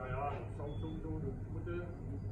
Ja, ja, dat zou ik sowieso doen.